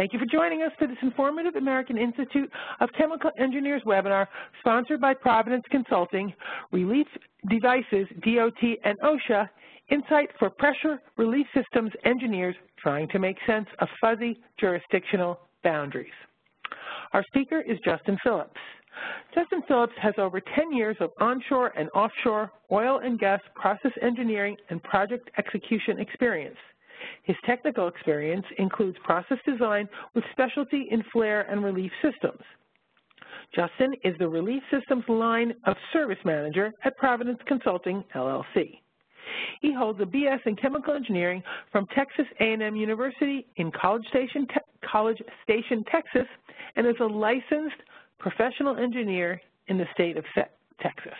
Thank you for joining us for this informative American Institute of Chemical Engineers webinar sponsored by Provenance Consulting, Relief Devices, DOT, and OSHA, Insight for Pressure Relief Systems Engineers trying to make sense of fuzzy jurisdictional boundaries. Our speaker is Justin Phillips. Justin Phillips has over 10 years of onshore and offshore oil and gas process engineering and project execution experience. His technical experience includes process design with specialty in flare and relief systems. Justin is the Relief Systems Line of Service Manager at Provenance Consulting, LLC. He holds a BS in Chemical Engineering from Texas A&M University in College Station, Te College Station, Texas, and is a licensed professional engineer in the state of Texas.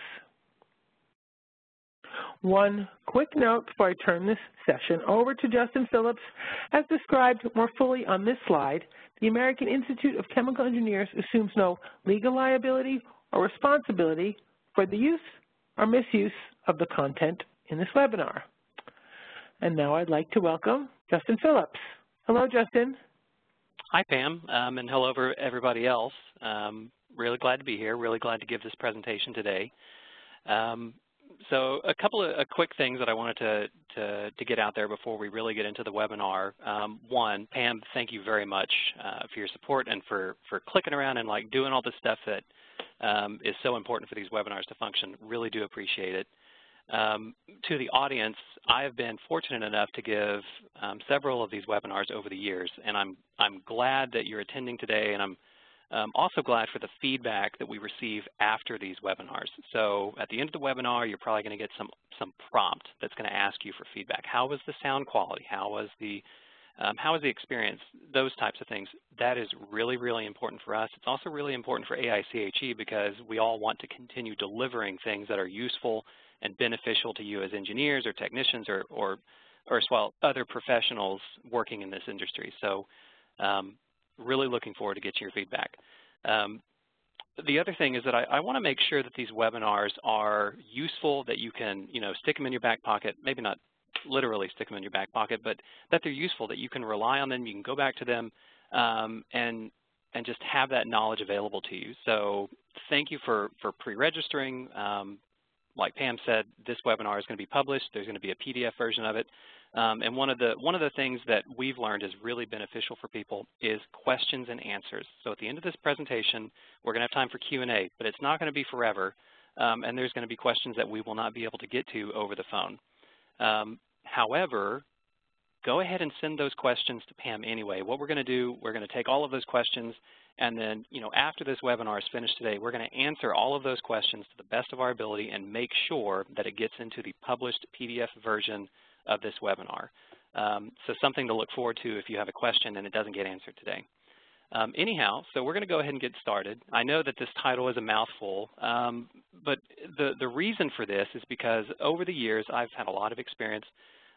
One quick note before I turn this session over to Justin Phillips. As described more fully on this slide, the American Institute of Chemical Engineers assumes no legal liability or responsibility for the use or misuse of the content in this webinar. And now I'd like to welcome Justin Phillips. Hello, Justin. Hi, Pam, um, and hello, everybody else. Um, really glad to be here. Really glad to give this presentation today. Um, so a couple of quick things that I wanted to, to, to, get out there before we really get into the webinar. Um, one, Pam, thank you very much uh, for your support and for, for clicking around and like doing all the stuff that um, is so important for these webinars to function. Really do appreciate it. Um, to the audience, I have been fortunate enough to give um, several of these webinars over the years, and I'm, I'm glad that you're attending today, and I'm um, also glad for the feedback that we receive after these webinars. So at the end of the webinar, you're probably going to get some, some prompt that's going to ask you for feedback. How was the sound quality? How was the um, how was the experience? Those types of things. That is really, really important for us. It's also really important for AICHE because we all want to continue delivering things that are useful and beneficial to you as engineers or technicians or, or, or as well other professionals working in this industry. So um, really looking forward to getting your feedback. Um, the other thing is that I, I want to make sure that these webinars are useful, that you can, you know, stick them in your back pocket, maybe not literally stick them in your back pocket, but that they're useful, that you can rely on them, you can go back to them, um, and and just have that knowledge available to you. So thank you for, for pre-registering. Um, like Pam said, this webinar is going to be published. There's going to be a PDF version of it. Um, and one of the one of the things that we've learned is really beneficial for people is questions and answers. So at the end of this presentation, we're going to have time for Q&A, but it's not going to be forever. Um, and there's going to be questions that we will not be able to get to over the phone. Um, however, go ahead and send those questions to Pam anyway. What we're going to do, we're going to take all of those questions, and then, you know, after this webinar is finished today, we're going to answer all of those questions to the best of our ability and make sure that it gets into the published PDF version of this webinar. Um, so something to look forward to if you have a question and it doesn't get answered today. Um, anyhow, so we're going to go ahead and get started. I know that this title is a mouthful, um, but the, the reason for this is because over the years I've had a lot of experience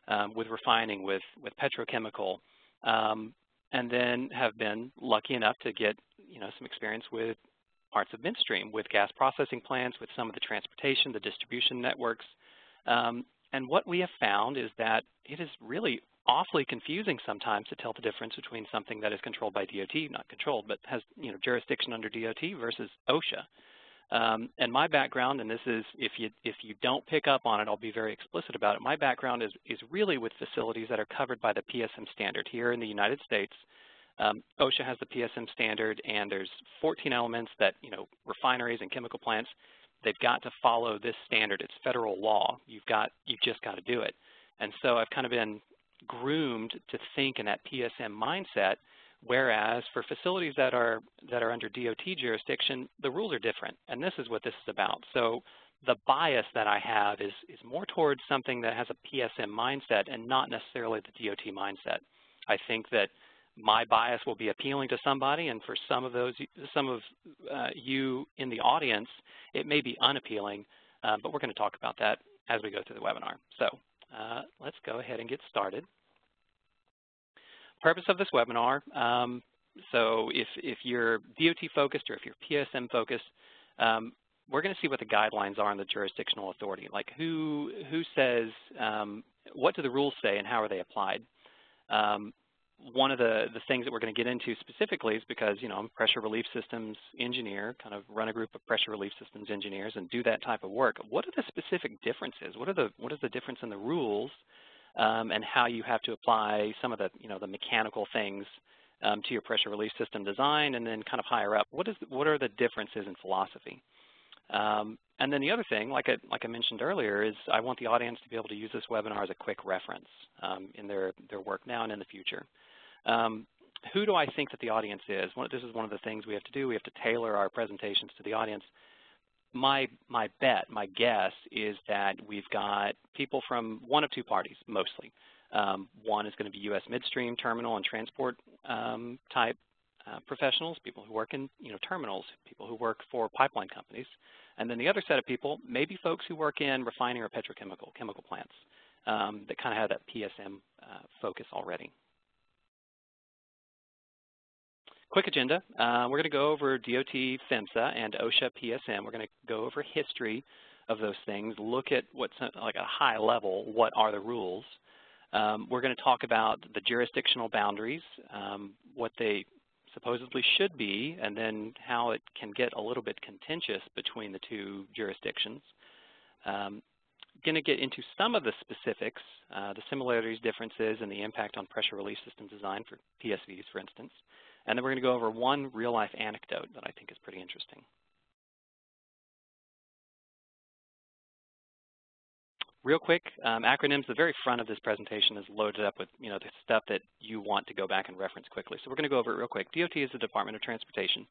um, with refining, with, with petrochemical, um, and then have been lucky enough to get you know some experience with parts of midstream, with gas processing plants, with some of the transportation, the distribution networks, um, and what we have found is that it is really awfully confusing sometimes to tell the difference between something that is controlled by DOT, not controlled, but has you know jurisdiction under DOT versus OSHA. Um, and my background, and this is if you if you don't pick up on it, I'll be very explicit about it. My background is is really with facilities that are covered by the PSM standard here in the United States. Um, OSHA has the PSM standard, and there's 14 elements that you know refineries and chemical plants they've got to follow this standard. It's federal law. You've got, you've just got to do it. And so I've kind of been groomed to think in that PSM mindset, whereas for facilities that are, that are under DOT jurisdiction, the rules are different. And this is what this is about. So the bias that I have is, is more towards something that has a PSM mindset and not necessarily the DOT mindset. I think that my bias will be appealing to somebody, and for some of those, some of uh, you in the audience, it may be unappealing, uh, but we're going to talk about that as we go through the webinar. So uh, let's go ahead and get started. Purpose of this webinar, um, so if, if you're DOT focused or if you're PSM focused, um, we're going to see what the guidelines are on the jurisdictional authority, like who, who says, um, what do the rules say and how are they applied? Um, one of the, the things that we're going to get into specifically is because, you know, I'm a pressure relief systems engineer, kind of run a group of pressure relief systems engineers and do that type of work. What are the specific differences? What are the what is the difference in the rules um, and how you have to apply some of the, you know, the mechanical things um, to your pressure relief system design and then kind of higher up, what is what are the differences in philosophy? Um, and then the other thing, like I, like I mentioned earlier, is I want the audience to be able to use this webinar as a quick reference um, in their, their work now and in the future. Um, who do I think that the audience is? One, this is one of the things we have to do. We have to tailor our presentations to the audience. My, my bet, my guess is that we've got people from one of two parties, mostly. Um, one is going to be U.S. midstream terminal and transport um, type uh, professionals, people who work in you know terminals, people who work for pipeline companies, and then the other set of people maybe folks who work in refining or petrochemical chemical plants um, that kind of have that PSM uh, focus already. Quick agenda. Uh, we're going to go over DOT PHMSA and OSHA PSM. We're going to go over history of those things, look at what's like a high level, what are the rules. Um, we're going to talk about the jurisdictional boundaries, um, what they supposedly should be, and then how it can get a little bit contentious between the two jurisdictions. Um, going to get into some of the specifics, uh, the similarities, differences, and the impact on pressure relief system design for PSVs, for instance. And then we're going to go over one real-life anecdote that I think is pretty interesting. Real quick, um, acronyms, the very front of this presentation is loaded up with you know, the stuff that you want to go back and reference quickly. So we're going to go over it real quick. DOT is the Department of Transportation.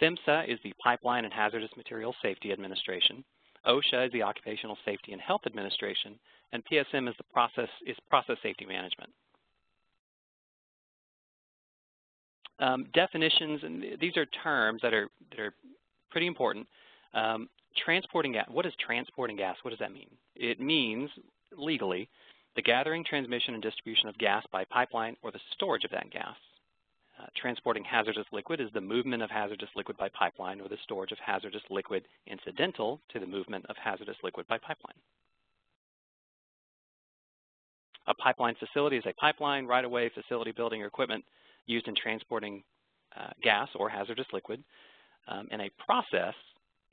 PHMSA is the Pipeline and Hazardous Materials Safety Administration. OSHA is the Occupational Safety and Health Administration. And PSM is the process, is process safety management. Um, definitions, and these are terms that are, that are pretty important. Um, transporting gas, what is transporting gas? What does that mean? It means, legally, the gathering, transmission, and distribution of gas by pipeline or the storage of that gas. Uh, transporting hazardous liquid is the movement of hazardous liquid by pipeline or the storage of hazardous liquid incidental to the movement of hazardous liquid by pipeline. A pipeline facility is a pipeline, right-of-way, facility, building, or equipment used in transporting uh, gas or hazardous liquid. Um, and a process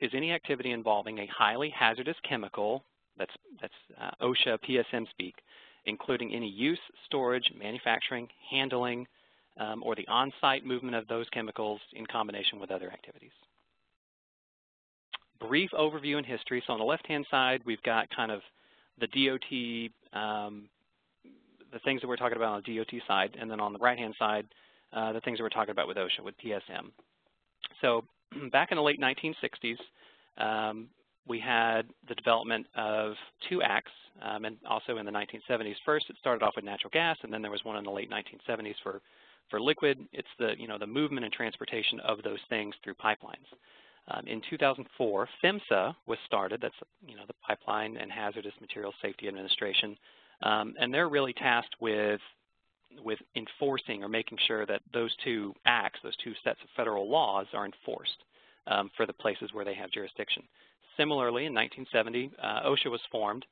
is any activity involving a highly hazardous chemical, that's, that's uh, OSHA PSM speak, including any use, storage, manufacturing, handling, um, or the on-site movement of those chemicals in combination with other activities. Brief overview and history. So on the left-hand side, we've got kind of the DOT, um, the things that we're talking about on the DOT side, and then on the right-hand side, uh, the things that we're talking about with OSHA, with PSM. So back in the late 1960s, um, we had the development of two acts, um, and also in the 1970s. First, it started off with natural gas, and then there was one in the late 1970s for, for liquid. It's the, you know, the movement and transportation of those things through pipelines. Um, in 2004, PHMSA was started. That's, you know, the Pipeline and Hazardous Materials Safety Administration. Um, and they're really tasked with with enforcing or making sure that those two acts, those two sets of federal laws are enforced um, for the places where they have jurisdiction. Similarly, in 1970, uh, OSHA was formed,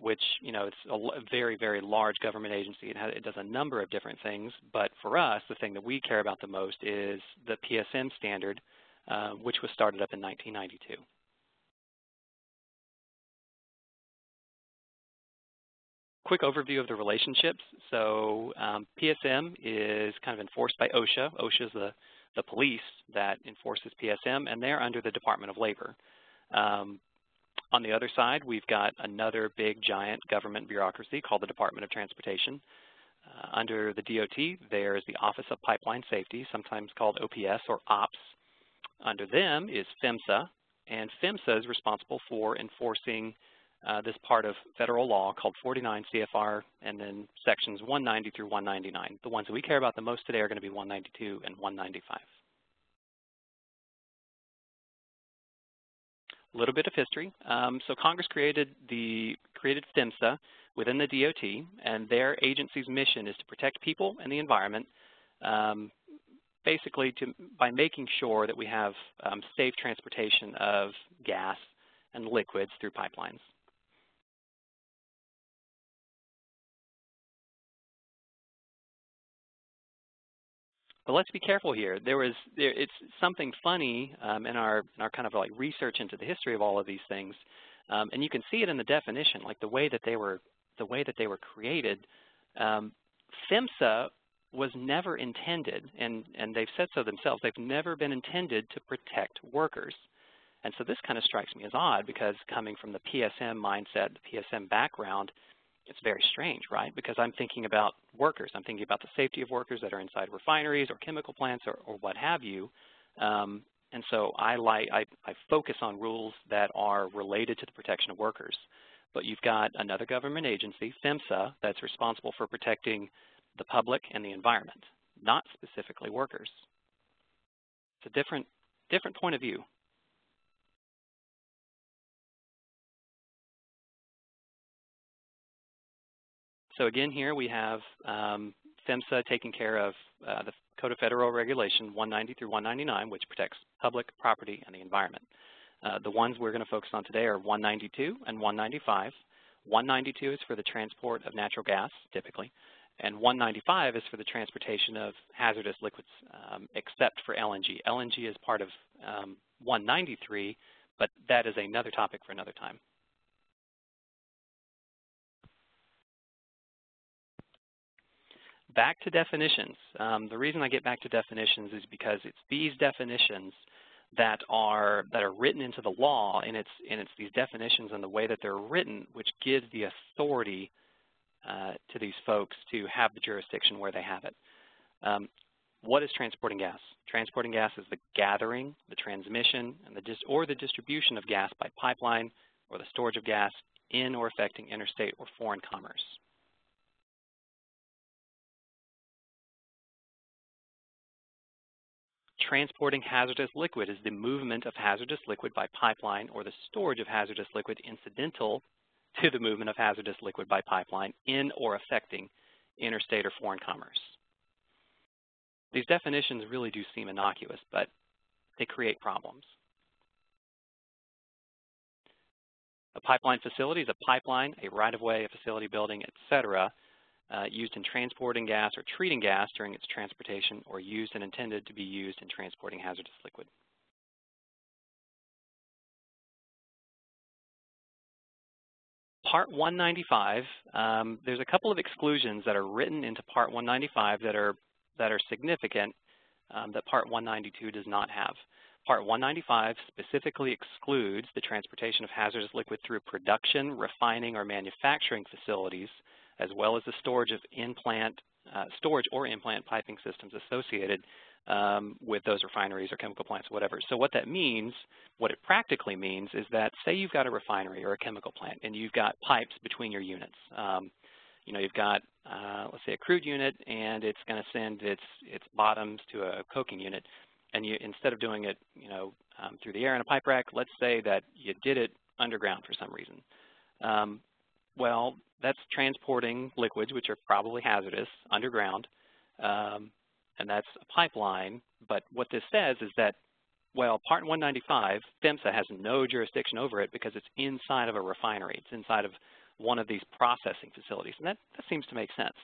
which, you know, it's a very, very large government agency. It, has, it does a number of different things, but for us, the thing that we care about the most is the PSM standard, uh, which was started up in 1992. Quick overview of the relationships. So um, PSM is kind of enforced by OSHA. OSHA is the, the police that enforces PSM, and they're under the Department of Labor. Um, on the other side, we've got another big, giant government bureaucracy called the Department of Transportation. Uh, under the DOT, there is the Office of Pipeline Safety, sometimes called OPS or OPS. Under them is PHMSA, and PHMSA is responsible for enforcing uh, this part of federal law called 49 CFR and then sections 190 through 199. The ones that we care about the most today are going to be 192 and 195. A little bit of history. Um, so Congress created the created PHMSA within the DOT, and their agency's mission is to protect people and the environment, um, basically to, by making sure that we have um, safe transportation of gas and liquids through pipelines. But let's be careful here. There was there, it's something funny um, in our in our kind of like research into the history of all of these things, um, and you can see it in the definition, like the way that they were the way that they were created. Um, PHMSA was never intended, and and they've said so themselves. They've never been intended to protect workers. And so this kind of strikes me as odd because coming from the PSM mindset, the PSM background, it's very strange, right? Because I'm thinking about workers. I'm thinking about the safety of workers that are inside refineries or chemical plants or, or what have you. Um, and so I, like, I, I focus on rules that are related to the protection of workers. But you've got another government agency, PHMSA, that's responsible for protecting the public and the environment, not specifically workers. It's a different, different point of view. So again, here we have um, PHMSA taking care of uh, the Code of Federal Regulation 190 through 199, which protects public property and the environment. Uh, the ones we're going to focus on today are 192 and 195. 192 is for the transport of natural gas, typically, and 195 is for the transportation of hazardous liquids, um, except for LNG. LNG is part of um, 193, but that is another topic for another time. Back to definitions. Um, the reason I get back to definitions is because it's these definitions that are that are written into the law, and it's and it's these definitions and the way that they're written which gives the authority uh, to these folks to have the jurisdiction where they have it. Um, what is transporting gas? Transporting gas is the gathering, the transmission, and the or the distribution of gas by pipeline or the storage of gas in or affecting interstate or foreign commerce. Transporting hazardous liquid is the movement of hazardous liquid by pipeline or the storage of hazardous liquid incidental to the movement of hazardous liquid by pipeline in or affecting interstate or foreign commerce. These definitions really do seem innocuous, but they create problems. A pipeline facility is a pipeline, a right-of-way, a facility building, etc., uh, used in transporting gas or treating gas during its transportation or used and intended to be used in transporting hazardous liquid. Part 195, um, there's a couple of exclusions that are written into Part 195 that are, that are significant um, that Part 192 does not have. Part 195 specifically excludes the transportation of hazardous liquid through production, refining, or manufacturing facilities as well as the storage of in-plant uh, storage or in-plant piping systems associated um, with those refineries or chemical plants, whatever. So what that means, what it practically means is that say you've got a refinery or a chemical plant and you've got pipes between your units. Um, you know, you've got, uh, let's say a crude unit and it's going to send its, its bottoms to a coking unit. And you, instead of doing it, you know, um, through the air in a pipe rack, let's say that you did it underground for some reason. Um, well, that's transporting liquids, which are probably hazardous, underground, um, and that's a pipeline. But what this says is that, well, Part 195, PHMSA has no jurisdiction over it because it's inside of a refinery. It's inside of one of these processing facilities, and that, that seems to make sense.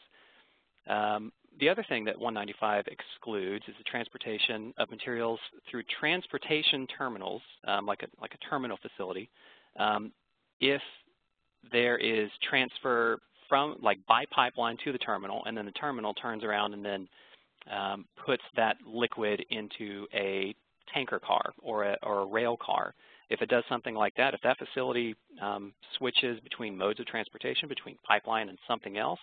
Um, the other thing that 195 excludes is the transportation of materials through transportation terminals, um, like, a, like a terminal facility, um, if there is transfer from like by pipeline to the terminal, and then the terminal turns around and then um, puts that liquid into a tanker car or a, or a rail car. If it does something like that, if that facility um, switches between modes of transportation, between pipeline and something else,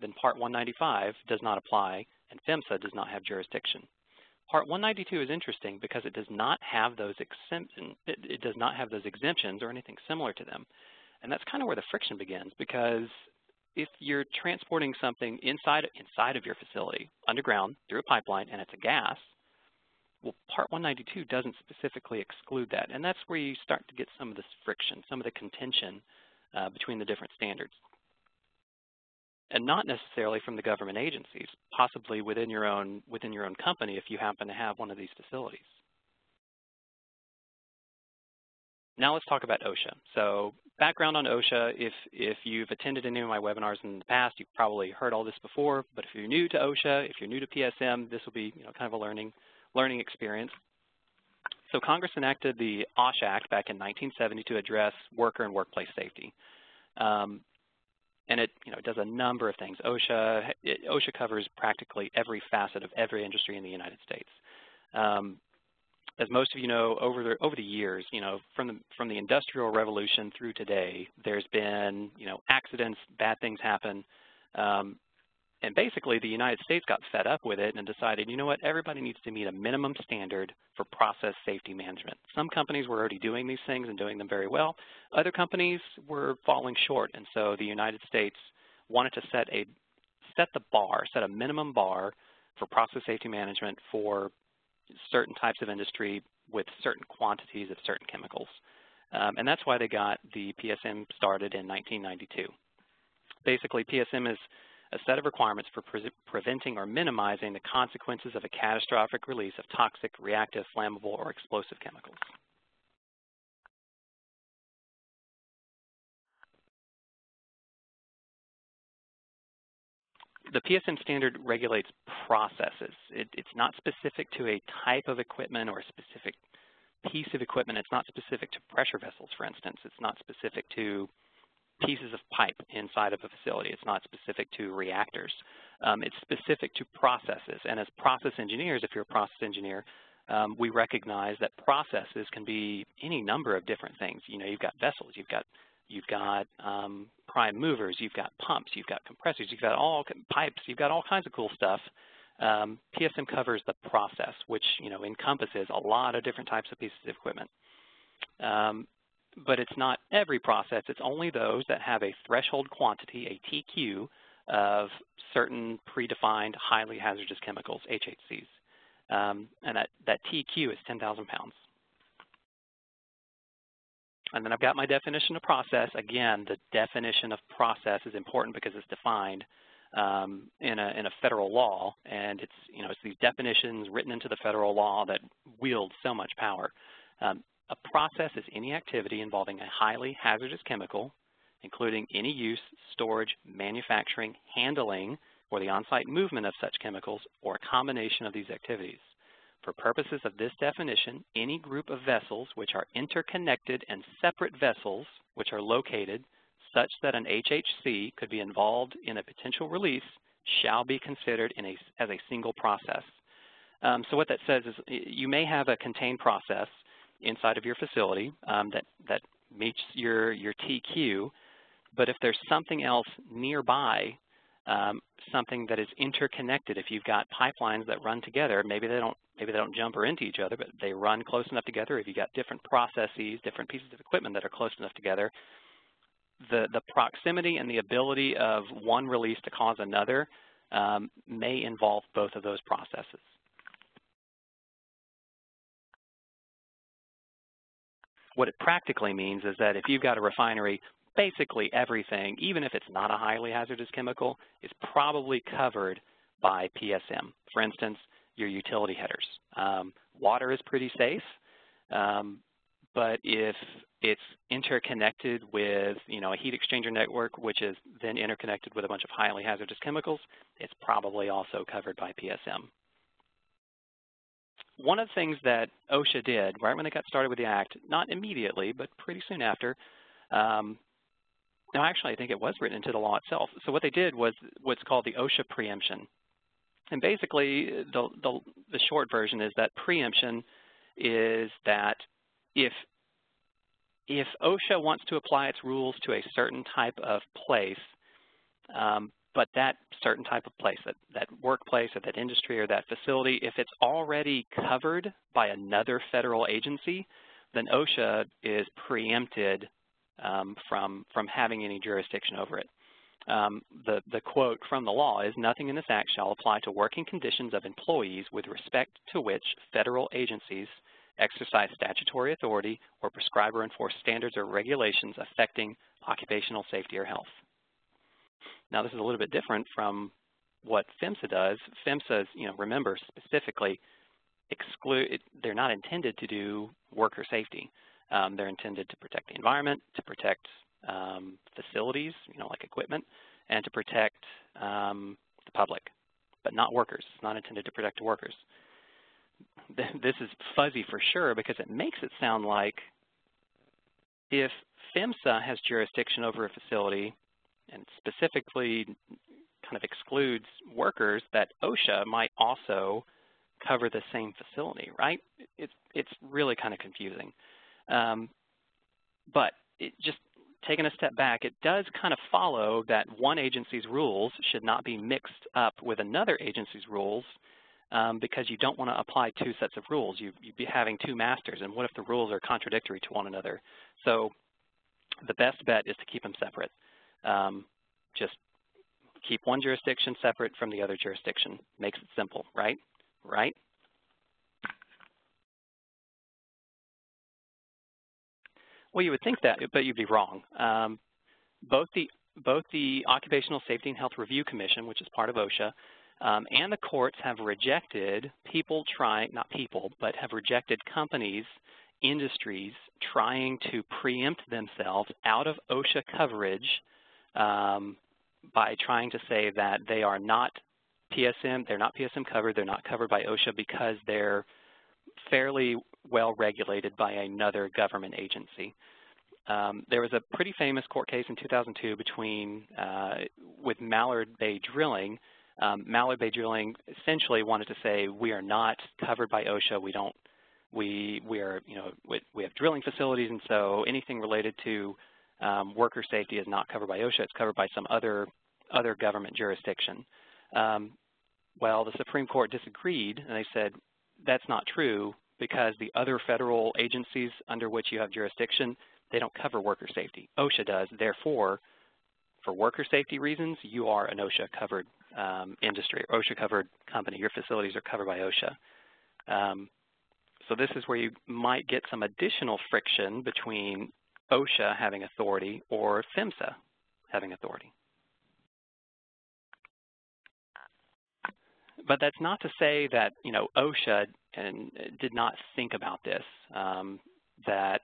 then Part 195 does not apply and PHMSA does not have jurisdiction. Part 192 is interesting because it does not have those exemptions. It, it does not have those exemptions or anything similar to them. And that's kind of where the friction begins because if you're transporting something inside, inside of your facility, underground, through a pipeline, and it's a gas, well, Part 192 doesn't specifically exclude that. And that's where you start to get some of this friction, some of the contention uh, between the different standards. And not necessarily from the government agencies, possibly within your own, within your own company if you happen to have one of these facilities. Now let's talk about OSHA. So background on OSHA, if, if you've attended any of my webinars in the past, you've probably heard all this before, but if you're new to OSHA, if you're new to PSM, this will be you know, kind of a learning, learning experience. So Congress enacted the OSH Act back in 1970 to address worker and workplace safety. Um, and it, you know, it does a number of things. OSHA, it, OSHA covers practically every facet of every industry in the United States. Um, as most of you know, over the over the years, you know, from the from the industrial revolution through today, there's been you know accidents, bad things happen, um, and basically the United States got fed up with it and decided, you know what, everybody needs to meet a minimum standard for process safety management. Some companies were already doing these things and doing them very well. Other companies were falling short, and so the United States wanted to set a set the bar, set a minimum bar for process safety management for certain types of industry with certain quantities of certain chemicals. Um, and that's why they got the PSM started in 1992. Basically, PSM is a set of requirements for pre preventing or minimizing the consequences of a catastrophic release of toxic, reactive, flammable, or explosive chemicals. The PSM standard regulates processes. It, it's not specific to a type of equipment or a specific piece of equipment. It's not specific to pressure vessels, for instance. It's not specific to pieces of pipe inside of a facility. It's not specific to reactors. Um, it's specific to processes. And as process engineers, if you're a process engineer, um, we recognize that processes can be any number of different things. You know, you've got vessels, you've got you've got um, prime movers, you've got pumps, you've got compressors, you've got all pipes, you've got all kinds of cool stuff. Um, PSM covers the process, which you know encompasses a lot of different types of pieces of equipment. Um, but it's not every process. It's only those that have a threshold quantity, a TQ, of certain predefined highly hazardous chemicals, HHCs. Um, and that, that TQ is 10,000 pounds. And then I've got my definition of process. Again, the definition of process is important because it's defined um, in, a, in a federal law, and it's you know it's these definitions written into the federal law that wield so much power. Um, a process is any activity involving a highly hazardous chemical, including any use, storage, manufacturing, handling, or the on-site movement of such chemicals, or a combination of these activities. For purposes of this definition, any group of vessels which are interconnected and separate vessels which are located such that an HHC could be involved in a potential release shall be considered a, as a single process. Um, so what that says is you may have a contained process inside of your facility um, that, that meets your, your TQ, but if there's something else nearby um, something that is interconnected. If you've got pipelines that run together, maybe they don't maybe they don't jump or into each other, but they run close enough together. If you've got different processes, different pieces of equipment that are close enough together, the the proximity and the ability of one release to cause another um, may involve both of those processes. What it practically means is that if you've got a refinery basically everything, even if it's not a highly hazardous chemical, is probably covered by PSM. For instance, your utility headers. Um, water is pretty safe, um, but if it's interconnected with, you know, a heat exchanger network, which is then interconnected with a bunch of highly hazardous chemicals, it's probably also covered by PSM. One of the things that OSHA did right when they got started with the Act, not immediately, but pretty soon after, um, now, actually, I think it was written into the law itself. So what they did was what's called the OSHA preemption. And basically, the, the, the short version is that preemption is that if, if OSHA wants to apply its rules to a certain type of place, um, but that certain type of place, that, that workplace or that industry or that facility, if it's already covered by another federal agency, then OSHA is preempted um, from, from having any jurisdiction over it. Um, the, the quote from the law is, nothing in this act shall apply to working conditions of employees with respect to which federal agencies exercise statutory authority or prescribe or enforce standards or regulations affecting occupational safety or health. Now, this is a little bit different from what PHMSA does. PHMSA, you know, remember specifically, exclude, they're not intended to do worker safety. Um, they're intended to protect the environment, to protect um, facilities, you know, like equipment, and to protect um, the public, but not workers. It's not intended to protect workers. This is fuzzy for sure because it makes it sound like if PHMSA has jurisdiction over a facility and specifically kind of excludes workers, that OSHA might also cover the same facility, right? It's, it's really kind of confusing. Um, but it just taking a step back, it does kind of follow that one agency's rules should not be mixed up with another agency's rules um, because you don't want to apply two sets of rules. You, would be having two masters, and what if the rules are contradictory to one another? So the best bet is to keep them separate. Um, just keep one jurisdiction separate from the other jurisdiction. Makes it simple, right? Right? Well, you would think that, but you'd be wrong. Um, both the both the Occupational Safety and Health Review Commission, which is part of OSHA, um, and the courts have rejected people trying, not people, but have rejected companies, industries trying to preempt themselves out of OSHA coverage um, by trying to say that they are not PSM, they're not PSM covered, they're not covered by OSHA because they're fairly well regulated by another government agency. Um, there was a pretty famous court case in 2002 between uh, with Mallard Bay Drilling. Um, Mallard Bay Drilling essentially wanted to say we are not covered by OSHA. We don't. We we are you know we, we have drilling facilities, and so anything related to um, worker safety is not covered by OSHA. It's covered by some other other government jurisdiction. Um, well, the Supreme Court disagreed, and they said that's not true because the other federal agencies under which you have jurisdiction, they don't cover worker safety. OSHA does. Therefore, for worker safety reasons, you are an OSHA-covered um, industry, OSHA-covered company. Your facilities are covered by OSHA. Um, so this is where you might get some additional friction between OSHA having authority or PHMSA having authority. But that's not to say that, you know, OSHA and did not think about this, um, that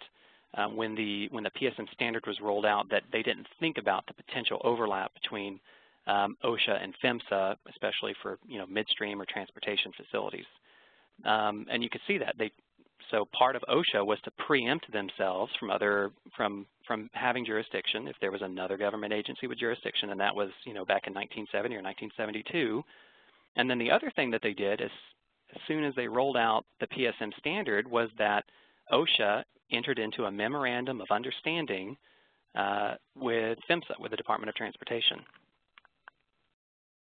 um, when the when the PSM standard was rolled out that they didn't think about the potential overlap between um, OSHA and PHMSA, especially for you know midstream or transportation facilities. Um, and you could see that they so part of OSHA was to preempt themselves from other from from having jurisdiction if there was another government agency with jurisdiction, and that was you know back in 1970 or 1972. And then the other thing that they did is as soon as they rolled out the PSM standard was that OSHA entered into a memorandum of understanding uh, with PHMSA, with the Department of Transportation.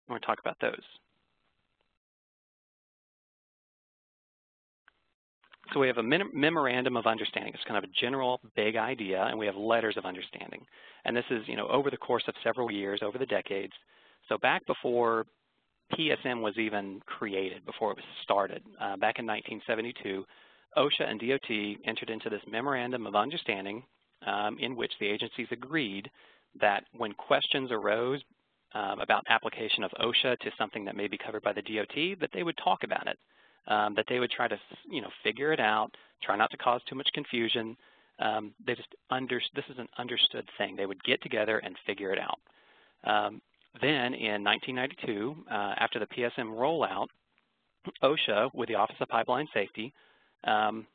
I want to talk about those. So we have a memorandum of understanding. It's kind of a general big idea, and we have letters of understanding. And this is, you know, over the course of several years, over the decades. So back before PSM was even created, before it was started, uh, back in 1972, OSHA and DOT entered into this memorandum of understanding um, in which the agencies agreed that when questions arose um, about application of OSHA to something that may be covered by the DOT, that they would talk about it, um, that they would try to, you know, figure it out, try not to cause too much confusion. Um, they just under, this is an understood thing. They would get together and figure it out. Then in 1992, uh, after the PSM rollout, OSHA, with the Office of Pipeline Safety, um,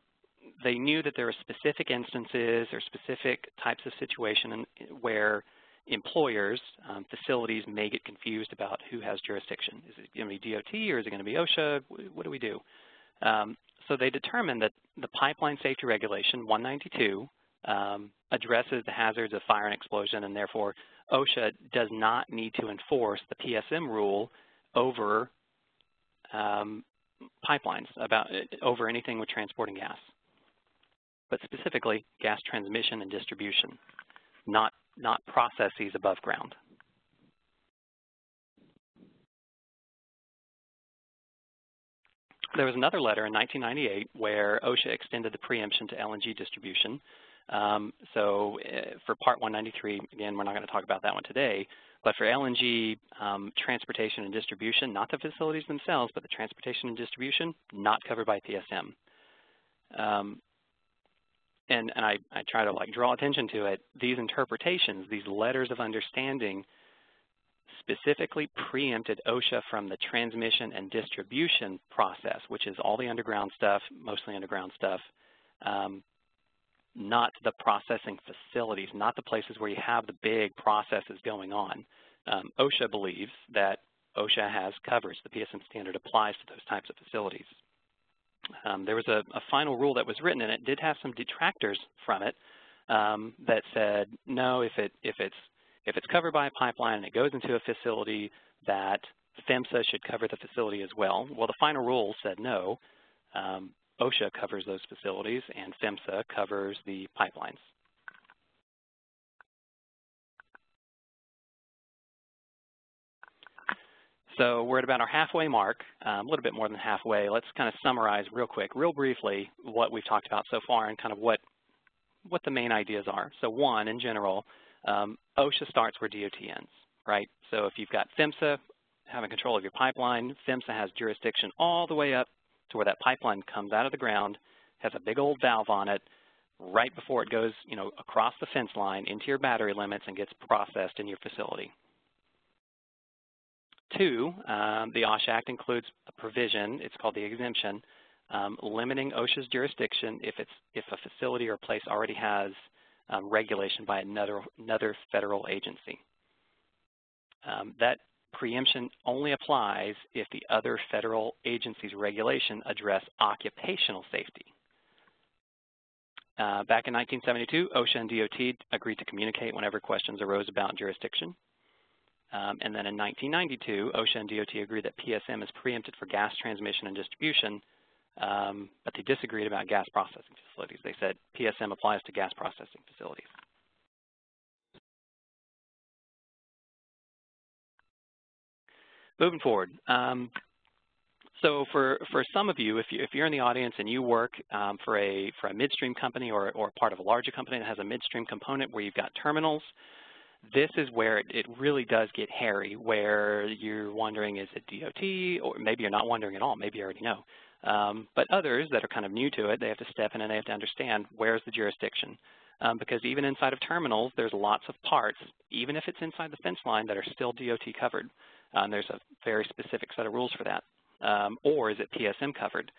they knew that there were specific instances or specific types of situation where employers, um, facilities may get confused about who has jurisdiction. Is it going to be DOT or is it going to be OSHA? What do we do? Um, so they determined that the Pipeline Safety Regulation 192 um, addresses the hazards of fire and explosion, and therefore OSHA does not need to enforce the PSM rule over um, pipelines, about over anything with transporting gas, but specifically gas transmission and distribution, not not processes above ground. There was another letter in 1998 where OSHA extended the preemption to LNG distribution. Um, so uh, for Part 193, again, we're not going to talk about that one today, but for LNG um, transportation and distribution, not the facilities themselves, but the transportation and distribution, not covered by PSM. Um, and, and I, I try to like draw attention to it, these interpretations, these letters of understanding specifically preempted OSHA from the transmission and distribution process, which is all the underground stuff, mostly underground stuff, um, not the processing facilities, not the places where you have the big processes going on. Um, OSHA believes that OSHA has coverage. The PSM standard applies to those types of facilities. Um, there was a, a, final rule that was written, and it did have some detractors from it um, that said, no, if it if it's if it's covered by a pipeline and it goes into a facility, that PHMSA should cover the facility as well. Well, the final rule said no. Um, OSHA covers those facilities, and PHMSA covers the pipelines. So we're at about our halfway mark, um, a little bit more than halfway. Let's kind of summarize real quick, real briefly, what we've talked about so far and kind of what, what the main ideas are. So one, in general, um, OSHA starts where DOT ends, right? So if you've got PHMSA having control of your pipeline, PHMSA has jurisdiction all the way up to where that pipeline comes out of the ground, has a big old valve on it, right before it goes, you know, across the fence line into your battery limits and gets processed in your facility. Two, um, the OSH Act includes a provision, it's called the exemption, um, limiting OSHA's jurisdiction if, it's, if a facility or place already has um, regulation by another, another federal agency. Um, that preemption only applies if the other federal agency's regulation address occupational safety. Uh, back in 1972, OSHA and DOT agreed to communicate whenever questions arose about jurisdiction. Um, and then in 1992, OSHA and DOT agreed that PSM is preempted for gas transmission and distribution, um, but they disagreed about gas processing facilities. They said PSM applies to gas processing facilities. Moving forward, um, so for, for some of you if, you, if you're in the audience and you work um, for, a, for a midstream company or, or part of a larger company that has a midstream component where you've got terminals, this is where it, it, really does get hairy, where you're wondering, is it DOT? Or maybe you're not wondering at all. Maybe you already know. Um, but others that are kind of new to it, they have to step in and they have to understand where's the jurisdiction. Um, because even inside of terminals, there's lots of parts, even if it's inside the fence line, that are still DOT covered. Um, there's a very specific set of rules for that. Um, or is it PSM covered?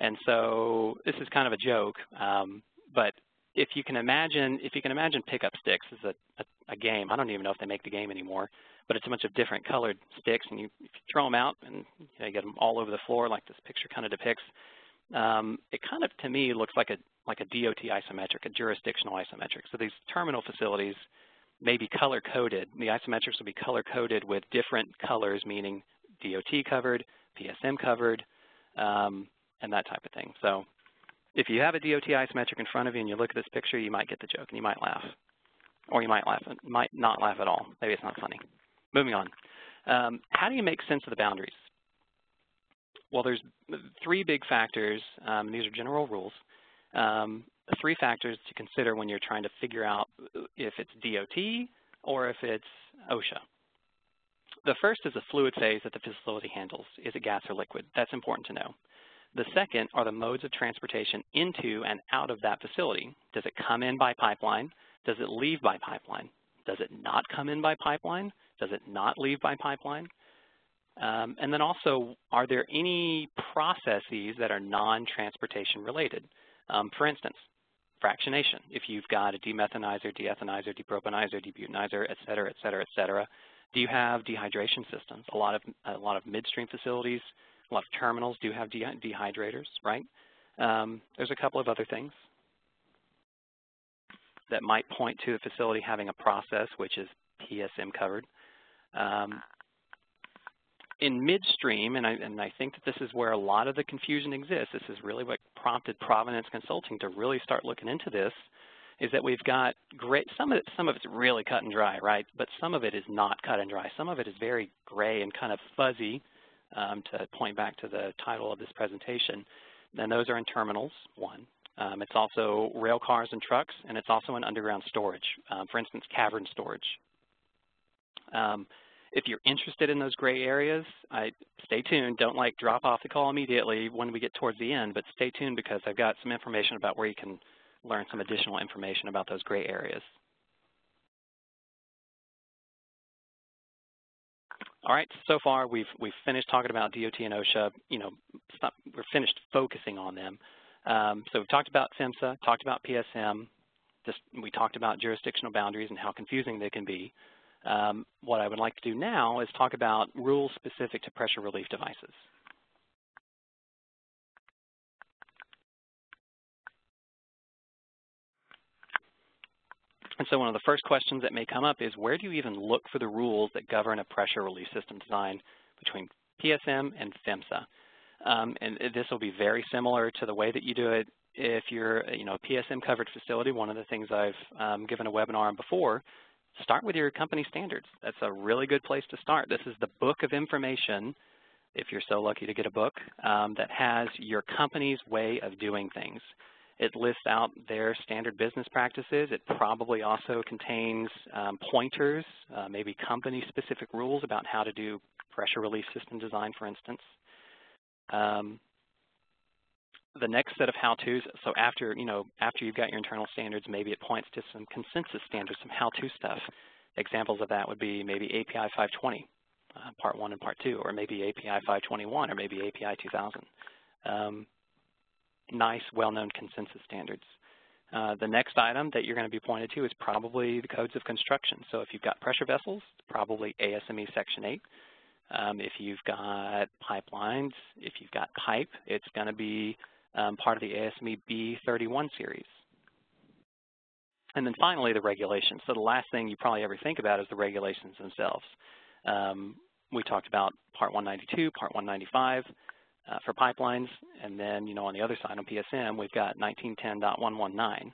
And so this is kind of a joke, um, but if you can imagine, if you can imagine pickup sticks as a, a, a, game, I don't even know if they make the game anymore, but it's a bunch of different colored sticks, and you, you throw them out and you, know, you get them all over the floor, like this picture kind of depicts, um, it kind of to me looks like a like a DOT isometric, a jurisdictional isometric. So these terminal facilities may be color coded. The isometrics will be color coded with different colors, meaning DOT covered, PSM covered, um, and that type of thing. So if you have a DOT isometric in front of you and you look at this picture, you might get the joke and you might laugh. Or you might laugh, might not laugh at all. Maybe it's not funny. Moving on. Um, how do you make sense of the boundaries? Well, there's three big factors. Um, these are general rules. Um, three factors to consider when you're trying to figure out if it's DOT or if it's OSHA. The first is the fluid phase that the facility handles. Is it gas or liquid? That's important to know. The second are the modes of transportation into and out of that facility. Does it come in by pipeline? Does it leave by pipeline? Does it not come in by pipeline? Does it not leave by pipeline? Um, and then also, are there any processes that are non-transportation related? Um, for instance, fractionation. If you've got a demethanizer, deethanizer, depropanizer, debutanizer, et cetera, et cetera, et cetera, do you have dehydration systems? A lot of, a lot of midstream facilities a lot of terminals do have de dehydrators, right? Um, there's a couple of other things that might point to a facility having a process which is PSM covered. Um, in midstream, and I, and I think that this is where a lot of the confusion exists, this is really what prompted Provenance Consulting to really start looking into this, is that we've got great, some of it, some of it's really cut and dry, right? But some of it is not cut and dry. Some of it is very gray and kind of fuzzy um, to point back to the title of this presentation. Then those are in terminals, one. Um, it's also rail cars and trucks, and it's also in underground storage, um, for instance, cavern storage. If you're interested in those gray areas, I, stay tuned. Don't like drop off the call immediately when we get towards the end, but stay tuned because I've got some information about where you can learn some additional information about those gray areas. All right, so far we've we've finished talking about DOT and OSHA. You know, not, we're finished focusing on them. Um, so we've talked about PHMSA, talked about PSM. Just, we talked about jurisdictional boundaries and how confusing they can be. Um, what I would like to do now is talk about rules specific to pressure relief devices. And so one of the first questions that may come up is where do you even look for the rules that govern a pressure relief system design between PSM and PHMSA? Um, and this will be very similar to the way that you do it if you're you know, a PSM covered facility. One of the things I've um, given a webinar on before, start with your company standards. That's a really good place to start. This is the book of information, if you're so lucky to get a book, um, that has your company's way of doing things. It lists out their standard business practices. It probably also contains um, pointers, uh, maybe company-specific rules about how to do pressure relief system design, for instance. Um, the next set of how-tos, so after, you know, after you've got your internal standards, maybe it points to some consensus standards, some how-to stuff. Examples of that would be maybe API 520, uh, part one and part two, or maybe API 521, or maybe API 2000. Um, nice, well-known consensus standards. Uh, the next item that you're going to be pointed to is probably the codes of construction. So if you've got pressure vessels, probably ASME Section 8. Um, if you've got pipelines, if you've got pipe, it's going to be um, part of the ASME B31 series. And then finally, the regulations. So the last thing you probably ever think about is the regulations themselves. Um, we talked about Part 192, Part 195 uh, for pipelines, and then, you know, on the other side on PSM, we've got 1910.119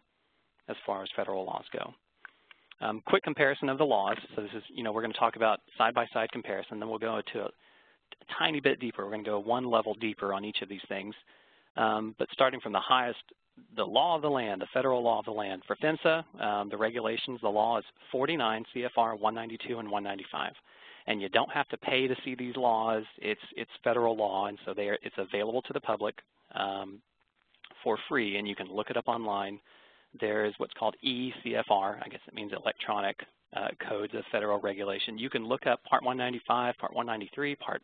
as far as federal laws go. Um, quick comparison of the laws. So this is, you know, we're going to talk about side-by-side -side comparison. Then we'll go to a, a, tiny bit deeper. We're going to go one level deeper on each of these things. Um, but starting from the highest, the law of the land, the federal law of the land. For PHMSA, um, the regulations, the law is 49 CFR 192 and 195. And you don't have to pay to see these laws. It's, it's federal law, and so are, it's available to the public um, for free, and you can look it up online. There's what's called ECFR, I guess it means electronic uh, codes of federal regulation. You can look up Part 195, Part 193, Part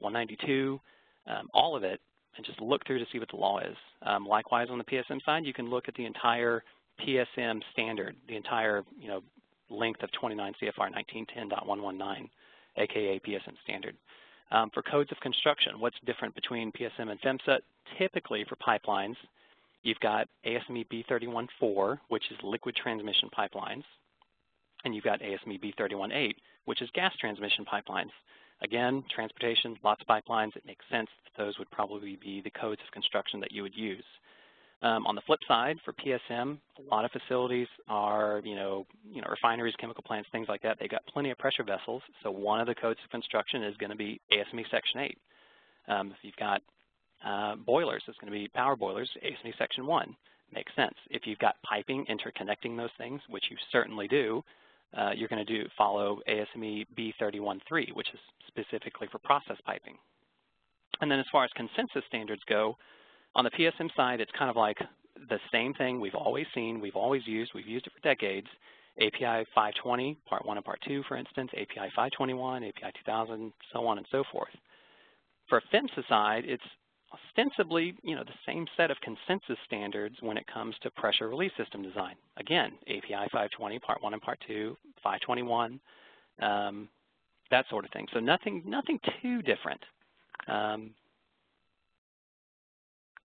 192, um, all of it, and just look through to see what the law is. Um, likewise, on the PSM side, you can look at the entire PSM standard, the entire you know length of 29 CFR 1910.119, aka PSM standard. Um, for codes of construction, what's different between PSM and PHMSA? Typically for pipelines, you've got ASME B31.4, which is liquid transmission pipelines, and you've got ASME B31.8, which is gas transmission pipelines. Again, transportation, lots of pipelines, it makes sense that those would probably be the codes of construction that you would use. Um, on the flip side, for PSM, a lot of facilities are, you know, you know, refineries, chemical plants, things like that. They've got plenty of pressure vessels, so one of the codes of construction is going to be ASME Section 8. Um, if you've got uh, boilers, it's going to be power boilers, ASME Section 1. Makes sense. If you've got piping interconnecting those things, which you certainly do, uh, you're going to do follow ASME B31.3, which is specifically for process piping. And then as far as consensus standards go, on the PSM side, it's kind of like the same thing we've always seen, we've always used, we've used it for decades. API 520, Part 1 and Part 2, for instance, API 521, API 2000, so on and so forth. For PHMSA side, it's ostensibly, you know, the same set of consensus standards when it comes to pressure release system design. Again, API 520, Part 1 and Part 2, 521, um, that sort of thing. So nothing, nothing too different. Um,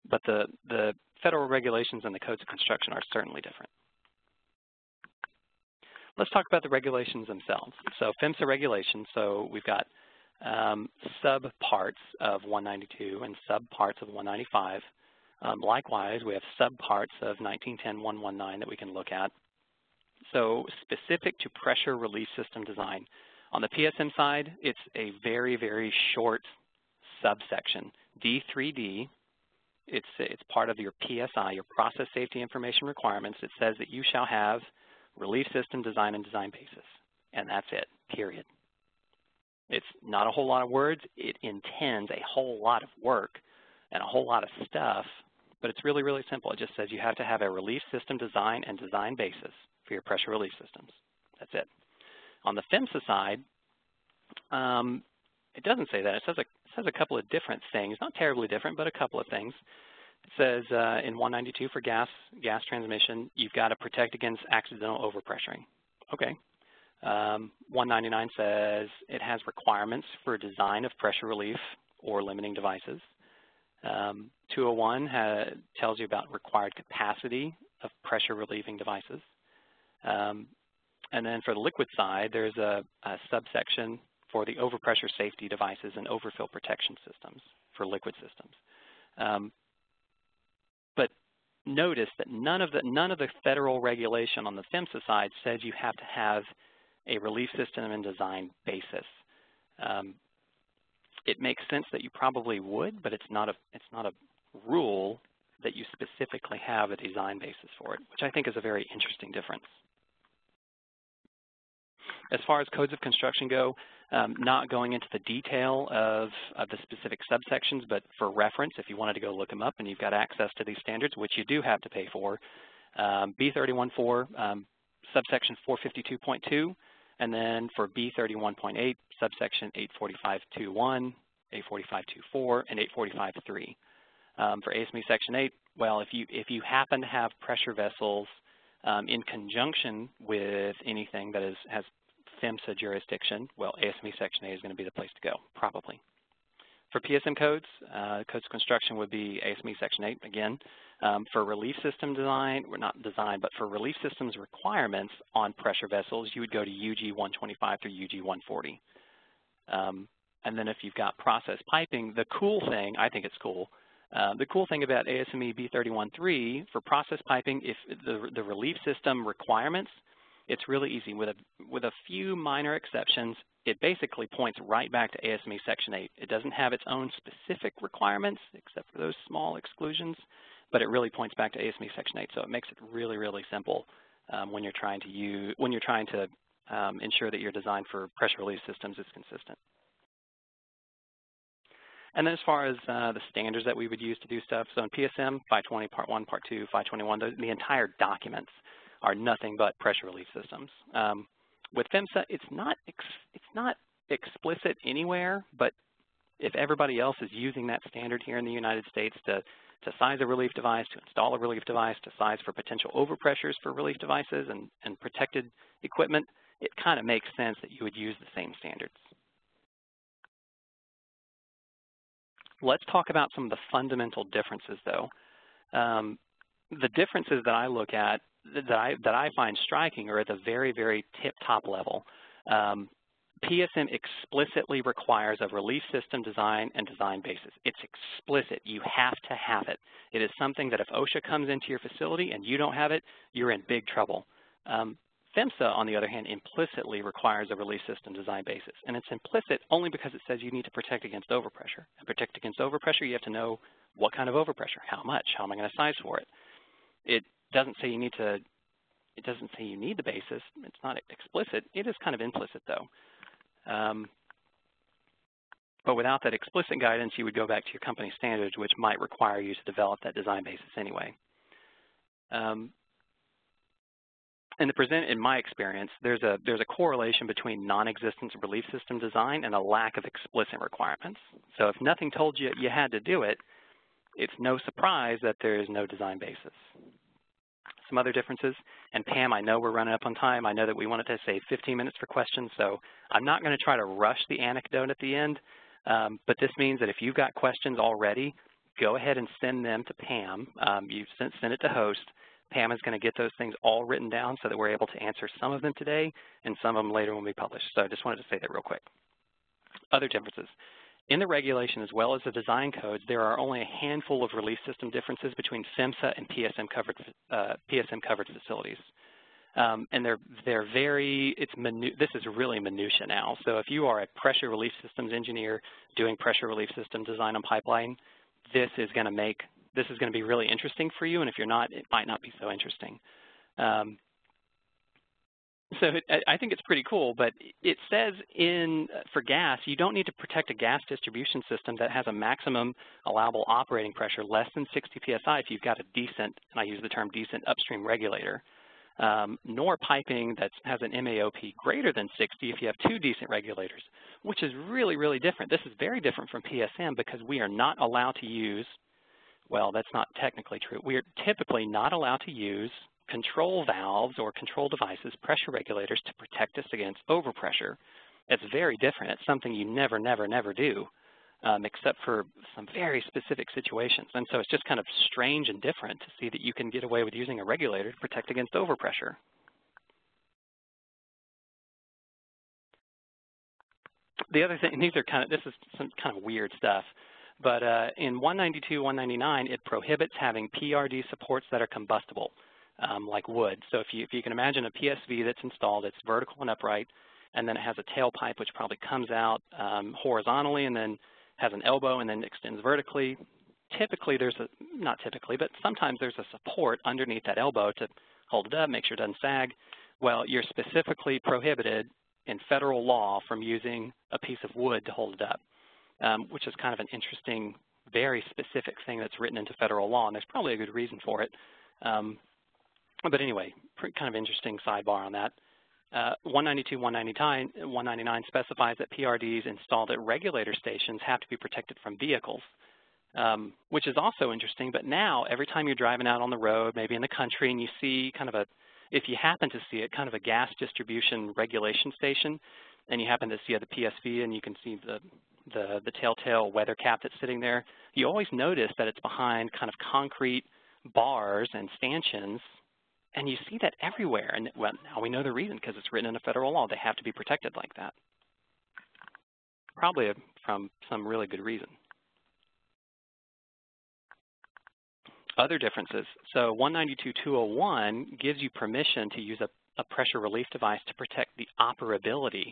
but the, the federal regulations and the codes of construction are certainly different. Let's talk about the regulations themselves. So PHMSA regulations, so we've got um, subparts of 192 and subparts of 195. Um, likewise, we have subparts of 1910-119 that we can look at. So specific to pressure release system design. On the PSM side, it's a very, very short subsection. D3D, it's, it's part of your PSI, your Process Safety Information Requirements. It says that you shall have relief system design and design basis. And that's it, period. It's not a whole lot of words. It intends a whole lot of work and a whole lot of stuff but it's really, really simple. It just says you have to have a relief system design and design basis for your pressure relief systems. That's it. On the PHMSA side, um, it doesn't say that. It says, a, it says a couple of different things, not terribly different, but a couple of things. It says uh, in 192 for gas, gas transmission, you've got to protect against accidental overpressuring. Okay. Um, 199 says it has requirements for design of pressure relief or limiting devices. Um, 201 tells you about required capacity of pressure relieving devices. Um, and then for the liquid side, there's a, a, subsection for the overpressure safety devices and overfill protection systems for liquid systems. Um, but notice that none of the none of the federal regulation on the PHMSA side says you have to have a relief system and design basis. Um, it makes sense that you probably would, but it's not a it's not a rule that you specifically have a design basis for it, which I think is a very interesting difference. As far as codes of construction go, um, not going into the detail of, of, the specific subsections, but for reference, if you wanted to go look them up and you've got access to these standards, which you do have to pay for, um, B31.4, um, subsection 452.2, and then for B31.8, subsection 845.21, 845.24, and 845.3. Um, for ASME Section 8, well, if you, if you happen to have pressure vessels um, in conjunction with anything that is, has PHMSA jurisdiction, well, ASME Section 8 is going to be the place to go, probably. For PSM codes, uh, codes of construction would be ASME Section 8, again. Um, for relief system design, or not design, but for relief systems requirements on pressure vessels, you would go to UG 125 through UG 140. Um, and then if you've got process piping, the cool thing, I think it's cool, uh, the cool thing about ASME B31.3 for process piping, if the, the relief system requirements, it's really easy. With a, with a few minor exceptions, it basically points right back to ASME Section 8. It doesn't have its own specific requirements, except for those small exclusions, but it really points back to ASME Section 8. So it makes it really, really simple um, when you're trying to use, when you're trying to um, ensure that your design for pressure relief systems is consistent. And then as far as uh, the standards that we would use to do stuff, so in PSM, 520, Part 1, Part 2, 521, the, the entire documents are nothing but pressure relief systems. Um, with PHMSA, it's not, it's not explicit anywhere, but if everybody else is using that standard here in the United States to, to size a relief device, to install a relief device, to size for potential overpressures for relief devices and, and protected equipment, it kind of makes sense that you would use the same standards. Let's talk about some of the fundamental differences, though. Um, the differences that I look at that I, that I find striking are at the very, very tip-top level. Um, PSM explicitly requires a relief system design and design basis. It's explicit. You have to have it. It is something that if OSHA comes into your facility and you don't have it, you're in big trouble. Um, PHMSA, on the other hand, implicitly requires a relief system design basis. And it's implicit only because it says you need to protect against overpressure. And protect against overpressure, you have to know what kind of overpressure, how much, how am I going to size for it. It doesn't say you need to, it doesn't say you need the basis. It's not explicit. It is kind of implicit, though. Um, but without that explicit guidance, you would go back to your company standards, which might require you to develop that design basis anyway. Um, in the present, in my experience, there's a there's a correlation between non-existence of relief system design and a lack of explicit requirements. So if nothing told you you had to do it, it's no surprise that there is no design basis some other differences. And Pam, I know we're running up on time. I know that we wanted to save 15 minutes for questions, so I'm not going to try to rush the anecdote at the end. Um, but this means that if you've got questions already, go ahead and send them to Pam. Um, you send, send it to host. Pam is going to get those things all written down so that we're able to answer some of them today and some of them later when we publish. So I just wanted to say that real quick. Other differences. In the regulation as well as the design codes, there are only a handful of relief system differences between PHMSA and PSM covered, uh, PSM covered facilities. Um, and they're they're very it's minu this is really minutia now. So if you are a pressure relief systems engineer doing pressure relief system design on pipeline, this is going to make this is going to be really interesting for you. And if you're not, it might not be so interesting. Um, so it, I think it's pretty cool, but it says in for gas, you don't need to protect a gas distribution system that has a maximum allowable operating pressure less than 60 psi if you've got a decent, and I use the term decent, upstream regulator, um, nor piping that has an MAOP greater than 60 if you have two decent regulators, which is really, really different. This is very different from PSM because we are not allowed to use, well, that's not technically true. We are typically not allowed to use control valves or control devices, pressure regulators, to protect us against overpressure. It's very different. It's something you never, never, never do, um, except for some very specific situations. And so it's just kind of strange and different to see that you can get away with using a regulator to protect against overpressure. The other thing, these are kind of, this is some kind of weird stuff, but uh, in 192, 199, it prohibits having PRD supports that are combustible um, like wood. So if you, if you can imagine a PSV that's installed, it's vertical and upright, and then it has a tailpipe which probably comes out um, horizontally and then has an elbow and then extends vertically. Typically there's a, not typically, but sometimes there's a support underneath that elbow to hold it up, make sure it doesn't sag. Well, you're specifically prohibited in federal law from using a piece of wood to hold it up, um, which is kind of an interesting, very specific thing that's written into federal law, and there's probably a good reason for it. Um, but anyway, kind of interesting sidebar on that. Uh, 192, 199, 199 specifies that PRDs installed at regulator stations have to be protected from vehicles, um, which is also interesting. But now, every time you're driving out on the road, maybe in the country, and you see kind of a, if you happen to see it, kind of a gas distribution regulation station, and you happen to see the PSV and you can see the, the, the telltale weather cap that's sitting there, you always notice that it's behind kind of concrete bars and stanchions and you see that everywhere. And well, now we know the reason because it's written in a federal law. They have to be protected like that. Probably from some really good reason. Other differences. So 192.201 gives you permission to use a, a pressure relief device to protect the operability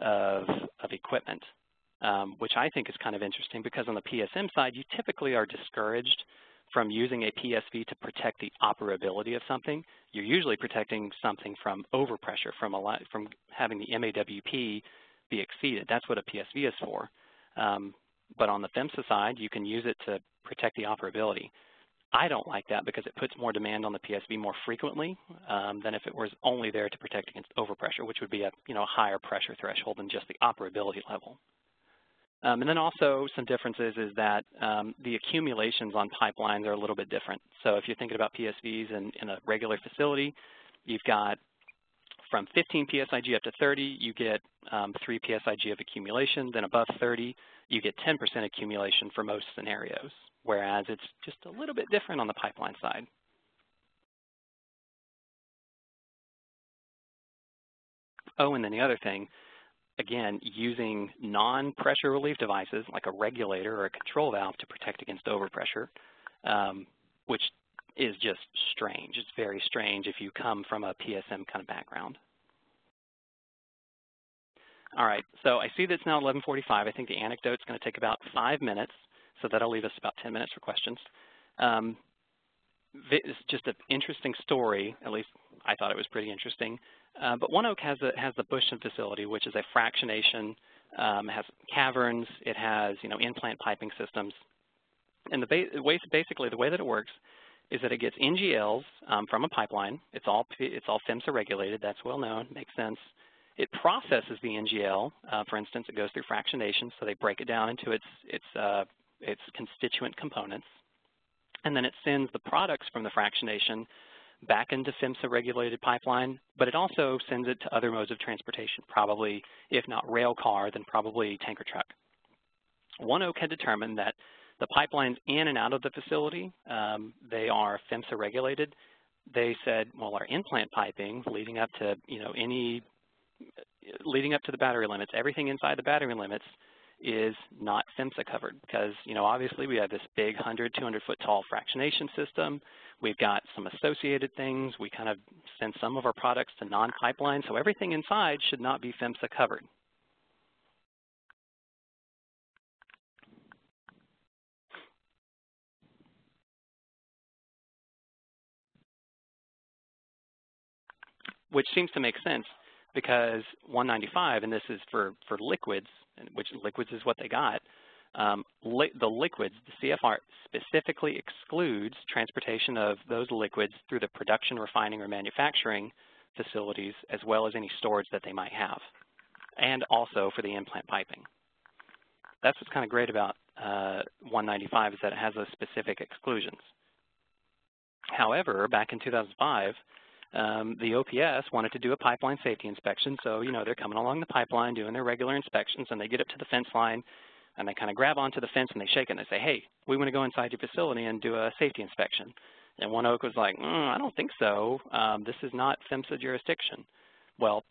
of, of equipment, um, which I think is kind of interesting because on the PSM side, you typically are discouraged from using a PSV to protect the operability of something, you're usually protecting something from overpressure, from, a lot, from having the MAWP be exceeded. That's what a PSV is for. Um, but on the PHMSA side, you can use it to protect the operability. I don't like that because it puts more demand on the PSV more frequently um, than if it was only there to protect against overpressure, which would be a you know higher pressure threshold than just the operability level. Um, and then also some differences is that um, the accumulations on pipelines are a little bit different. So if you're thinking about PSVs in, in a regular facility, you've got from 15 PSIG up to 30, you get um, 3 PSIG of accumulation. Then above 30, you get 10% accumulation for most scenarios, whereas it's just a little bit different on the pipeline side. Oh, and then the other thing, again, using non-pressure relief devices like a regulator or a control valve to protect against overpressure, um, which is just strange. It's very strange if you come from a PSM kind of background. All right, so I see that it's now 1145. I think the anecdote is going to take about five minutes, so that'll leave us about 10 minutes for questions. Um, it's just an interesting story, at least I thought it was pretty interesting, uh, but ONEOK has, a, has the Bushton facility, which is a fractionation, um, has caverns, it has you know in-plant piping systems. And the ba basically the way that it works is that it gets NGLs um, from a pipeline. It's all, it's all PHMSA regulated, that's well known, makes sense. It processes the NGL. Uh, for instance, it goes through fractionation, so they break it down into its, its, uh, its constituent components. And then it sends the products from the fractionation back into PHMSA regulated pipeline, but it also sends it to other modes of transportation, probably, if not rail car, then probably tanker truck. ONEOK had determined that the pipelines in and out of the facility, um, they are PHMSA regulated. They said, well, our in-plant piping leading up to, you know, any, leading up to the battery limits, everything inside the battery limits is not PHMSA covered because, you know, obviously we have this big 100, 200 foot tall fractionation system. We've got some associated things. We kind of send some of our products to non-pipeline, so everything inside should not be PHMSA covered. which seems to make sense because 195, and this is for, for liquids, which liquids is what they got, um, li the liquids, the CFR specifically excludes transportation of those liquids through the production, refining, or manufacturing facilities, as well as any storage that they might have, and also for the in-plant piping. That's what's kind of great about uh, 195 is that it has those specific exclusions. However, back in 2005, um, the OPS wanted to do a pipeline safety inspection. So, you know, they're coming along the pipeline doing their regular inspections, and they get up to the fence line, and they kind of grab onto the fence and they shake it and they say, hey, we want to go inside your facility and do a safety inspection. And ONEOK was like, mm, I don't think so. Um, this is not PHMSA jurisdiction. Well,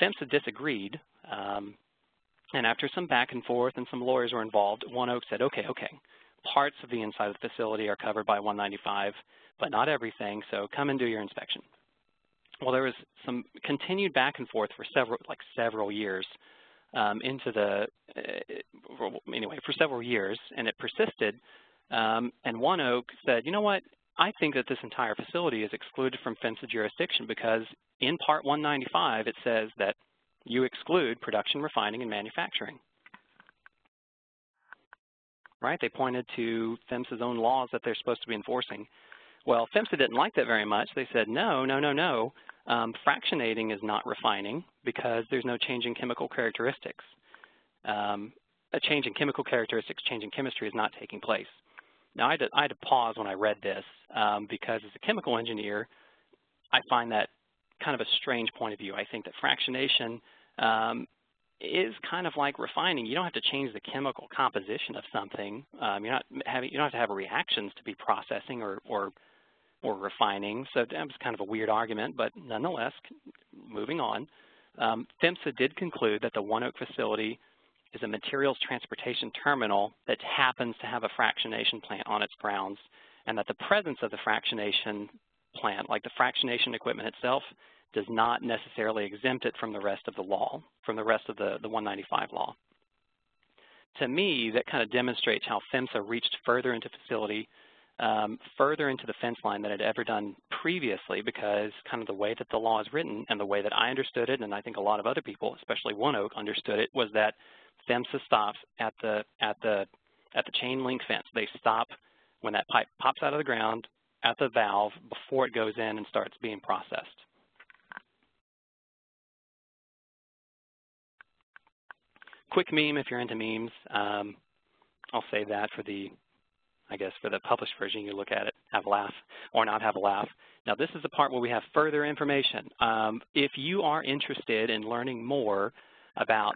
PHMSA disagreed, um, and after some back and forth and some lawyers were involved, ONEOK said, okay, okay, parts of the inside of the facility are covered by 195, but not everything, so come and do your inspection. Well, there was some continued back and forth for several, like several years um, into the, uh, anyway, for several years, and it persisted. Um, and ONEOK said, you know what, I think that this entire facility is excluded from PHMSA jurisdiction because in Part 195 it says that you exclude production, refining, and manufacturing. Right? They pointed to PHMSA's own laws that they're supposed to be enforcing. Well, PHMSA didn't like that very much. They said, no, no, no, no. Um, fractionating is not refining because there's no change in chemical characteristics. Um, a change in chemical characteristics, change in chemistry is not taking place. Now, I had to, I had to pause when I read this um, because as a chemical engineer, I find that kind of a strange point of view. I think that fractionation um, is kind of like refining. You don't have to change the chemical composition of something. Um, you're not having, you don't have to have reactions to be processing or, or, or refining. So that was kind of a weird argument, but nonetheless, moving on. Um, PHMSA did conclude that the ONEOK facility is a materials transportation terminal that happens to have a fractionation plant on its grounds, and that the presence of the fractionation plant, like the fractionation equipment itself, does not necessarily exempt it from the rest of the law, from the rest of the, the 195 law. To me, that kind of demonstrates how PHMSA reached further into facility, um, further into the fence line than it had ever done previously because kind of the way that the law is written and the way that I understood it, and I think a lot of other people, especially ONEOK, understood it, was that PHMSA stops at the, at the, at the chain link fence. They stop when that pipe pops out of the ground at the valve before it goes in and starts being processed. quick meme if you're into memes. Um, I'll save that for the, I guess, for the published version. You look at it, have a laugh, or not have a laugh. Now, this is the part where we have further information. Um, if you are interested in learning more about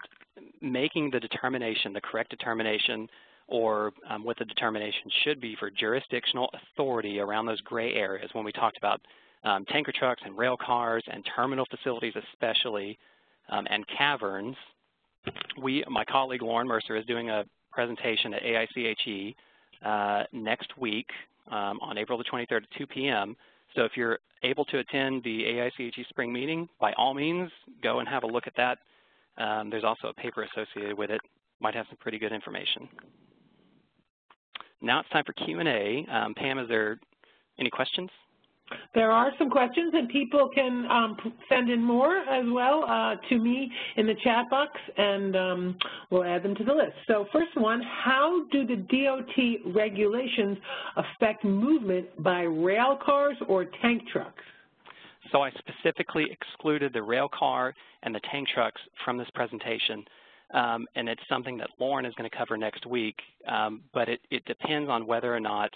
making the determination, the correct determination, or um, what the determination should be for jurisdictional authority around those gray areas when we talked about um, tanker trucks and rail cars and terminal facilities especially, um, and caverns, we, my colleague Lauren Mercer is doing a presentation at AICHE uh, next week um, on April the 23rd at 2 p.m. So if you're able to attend the AICHE spring meeting, by all means, go and have a look at that. Um, there's also a paper associated with it. Might have some pretty good information. Now it's time for Q&A. Um, Pam, is there any questions? There are some questions, and people can um, send in more as well uh, to me in the chat box, and um, we'll add them to the list. So first one, how do the DOT regulations affect movement by rail cars or tank trucks? So I specifically excluded the rail car and the tank trucks from this presentation. Um, and it's something that Lauren is going to cover next week, um, but it, it depends on whether or not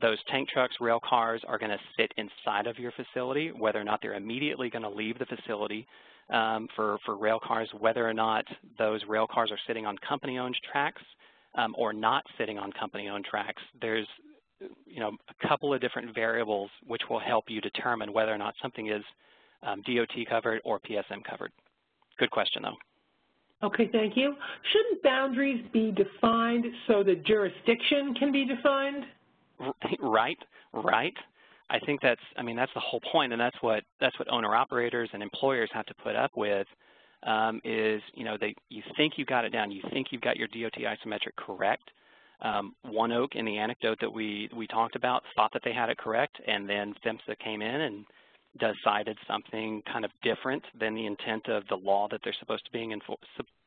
those tank trucks, rail cars are going to sit inside of your facility, whether or not they're immediately going to leave the facility um, for, for rail cars, whether or not those rail cars are sitting on company-owned tracks um, or not sitting on company-owned tracks. There's you know, a couple of different variables which will help you determine whether or not something is um, DOT covered or PSM covered. Good question, though. Okay, thank you. Shouldn't boundaries be defined so the jurisdiction can be defined? right, right. I think that's, I mean, that's the whole point, and that's what that's what owner-operators and employers have to put up with. Um, is you know they you think you got it down, you think you've got your DOT isometric correct. Um, ONEOK in the anecdote that we we talked about thought that they had it correct, and then PHMSA came in and decided something kind of different than the intent of the law that they're supposed to be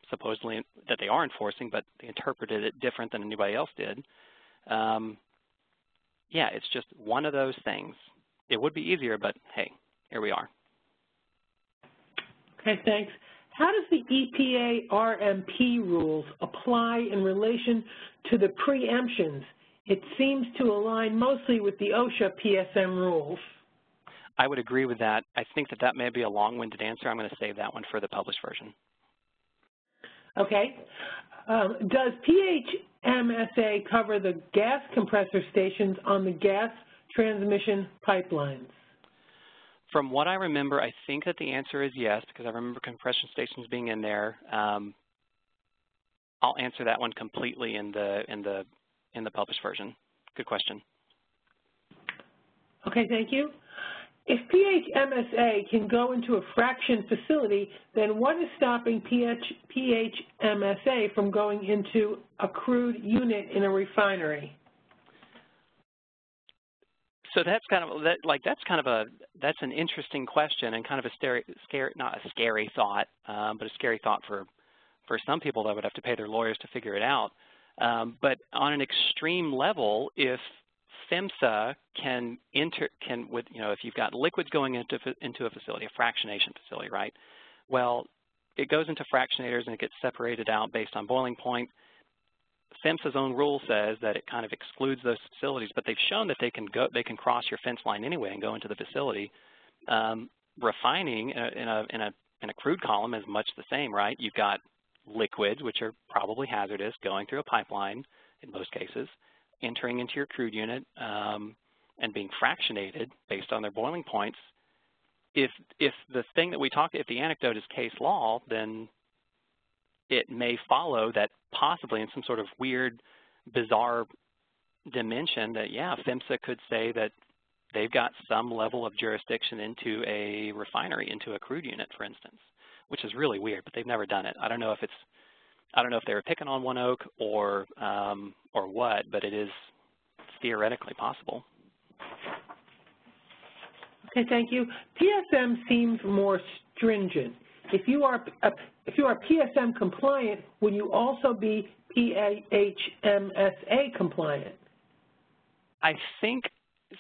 supposedly that they are enforcing, but they interpreted it different than anybody else did. Um, yeah, it's just one of those things. It would be easier, but hey, here we are. Okay, thanks. How does the EPA RMP rules apply in relation to the preemptions? It seems to align mostly with the OSHA PSM rules. I would agree with that. I think that that may be a long-winded answer. I'm going to save that one for the published version. Okay. Um, does PHMSA cover the gas compressor stations on the gas transmission pipelines? From what I remember, I think that the answer is yes, because I remember compression stations being in there. Um, I'll answer that one completely in the in the in the published version. Good question. Okay, thank you. If PHMSA can go into a fraction facility, then what is stopping PH, PHMSA from going into a crude unit in a refinery? So that's kind of that, like that's kind of a that's an interesting question and kind of a scary, scary not a scary thought, um, but a scary thought for for some people that would have to pay their lawyers to figure it out. Um, but on an extreme level, if PHMSA can enter, can with, you know, if you've got liquids going into, into a facility, a fractionation facility, right? Well, it goes into fractionators and it gets separated out based on boiling point. PHMSA's own rule says that it kind of excludes those facilities, but they've shown that they can go, they can cross your fence line anyway and go into the facility. Um, refining in a, in a, in a in a crude column is much the same, right? You've got liquids, which are probably hazardous, going through a pipeline in most cases entering into your crude unit um, and being fractionated based on their boiling points, if if the thing that we talk, if the anecdote is case law, then it may follow that possibly in some sort of weird, bizarre dimension that yeah, PHMSA could say that they've got some level of jurisdiction into a refinery, into a crude unit, for instance, which is really weird, but they've never done it. I don't know if it's I don't know if they were picking on ONEOK or um, or what, but it is theoretically possible. Okay, thank you. PSM seems more stringent. If you are uh, if you are PSM compliant, would you also be PHMSA compliant? I think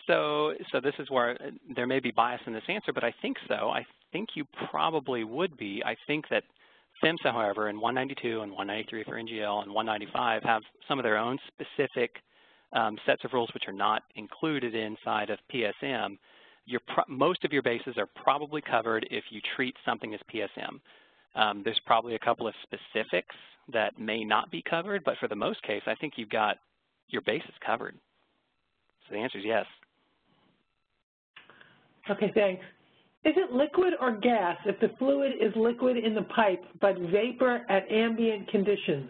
so. So this is where there may be bias in this answer, but I think so. I think you probably would be. I think that PHMSA, however, in 192 and 193 for NGL and 195 have some of their own specific um, sets of rules which are not included inside of PSM. most of your bases are probably covered if you treat something as PSM. Um, there's probably a couple of specifics that may not be covered, but for the most case, I think you've got your bases covered. So the answer is yes. Okay, thanks. Is it liquid or gas if the fluid is liquid in the pipe but vapor at ambient conditions?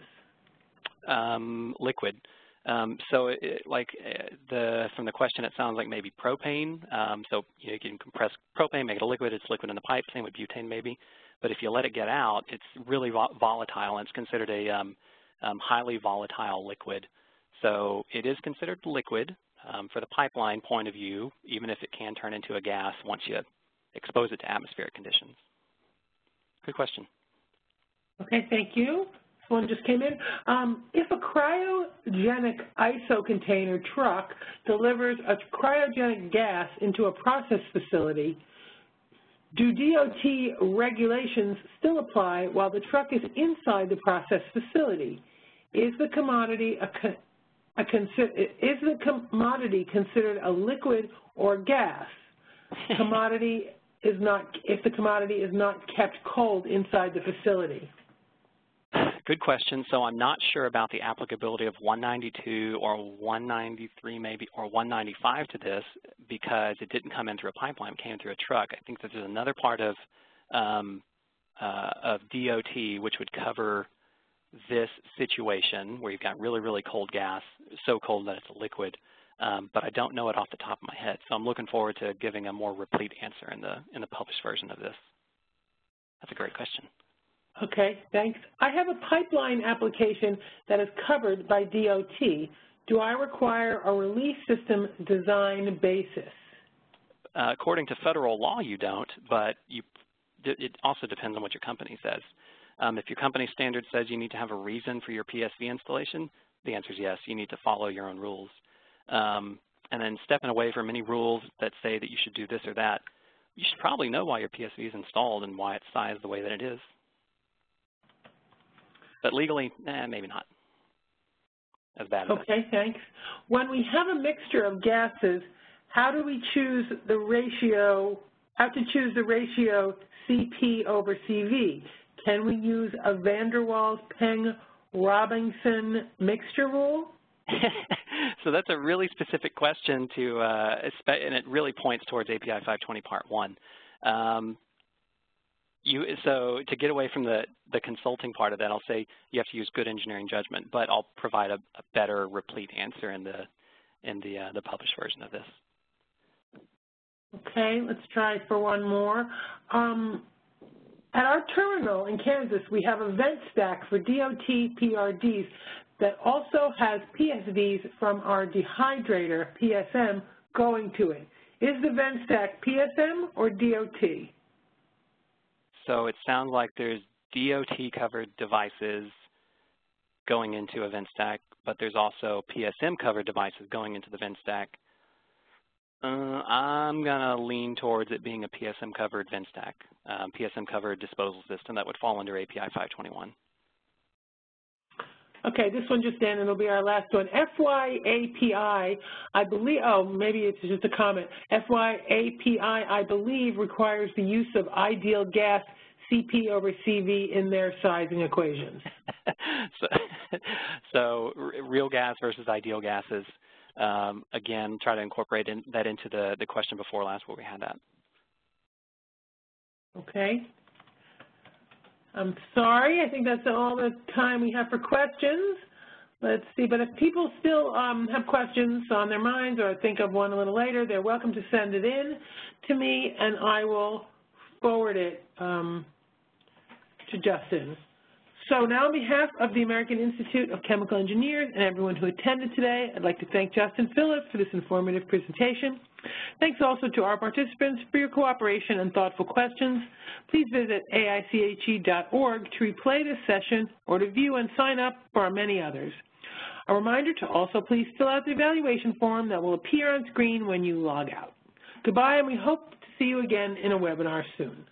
Um, liquid. Um, so, it, like uh, the from the question, it sounds like maybe propane. Um, so you, know, you can compress propane, make it a liquid. It's liquid in the pipe. Same with butane, maybe. But if you let it get out, it's really volatile, and it's considered a um, um, highly volatile liquid. So it is considered liquid um, for the pipeline point of view, even if it can turn into a gas once you expose it to atmospheric conditions? Good question. Okay, thank you. One just came in. Um, if a cryogenic ISO container truck delivers a cryogenic gas into a process facility, do DOT regulations still apply while the truck is inside the process facility? Is the commodity a, a is the commodity considered a liquid or gas? Commodity is not, if the commodity is not kept cold inside the facility? Good question. So I'm not sure about the applicability of 192 or 193 maybe or 195 to this because it didn't come in through a pipeline, it came through a truck. I think that there's another part of um, uh, of DOT which would cover this situation where you've got really, really cold gas, so cold that it's a liquid, um, but I don't know it off the top of my head. So I'm looking forward to giving a more replete answer in the in the published version of this. That's a great question. Okay, thanks. I have a pipeline application that is covered by DOT. Do I require a release system design basis? Uh, according to federal law, you don't, but you, it also depends on what your company says. Um, if your company standard says you need to have a reason for your PSV installation, the answer is yes, you need to follow your own rules. Um, and then stepping away from any rules that say that you should do this or that, you should probably know why your PSV is installed and why it's sized the way that it is. But legally, eh, maybe not as bad. As Okay, thanks. When we have a mixture of gases, how do we choose the ratio, how to choose the ratio CP over CV? Can we use a van der Waals Peng Robinson mixture rule? so that's a really specific question to, uh, and it really points towards API 520 Part 1. Um, you, so to get away from the, the consulting part of that, I'll say you have to use good engineering judgment, but I'll provide a, a better replete answer in the, in the, uh, the published version of this. Okay, let's try for one more. Um, at our terminal in Kansas, we have a vent stack for DOT PRDs that also has PSVs from our dehydrator, PSM, going to it. Is the vent stack PSM or DOT? So it sounds like there's DOT-covered devices going into a vent stack, but there's also PSM-covered devices going into the vent stack. Uh, I'm going to lean towards it being a PSM-covered vent stack, um, PSM-covered disposal system that would fall under API 521. Okay, this one just in, and it'll be our last one. FYAPI, I believe, oh, maybe it's just a comment. FYAPI, I believe, requires the use of ideal gas CP over CV in their sizing equations. so, so, real gas versus ideal gases um, again, try to incorporate in, that into the, the question before last where we had that. Okay. I'm sorry. I think that's all the time we have for questions. Let's see. But if people still um, have questions on their minds or think of one a little later, they're welcome to send it in to me, and I will forward it um, to Justin. So now on behalf of the American Institute of Chemical Engineers and everyone who attended today, I'd like to thank Justin Phillips for this informative presentation. Thanks also to our participants for your cooperation and thoughtful questions. Please visit aiche.org to replay this session or to view and sign up for our many others. A reminder to also please fill out the evaluation form that will appear on screen when you log out. Goodbye, and we hope to see you again in a webinar soon.